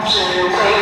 home to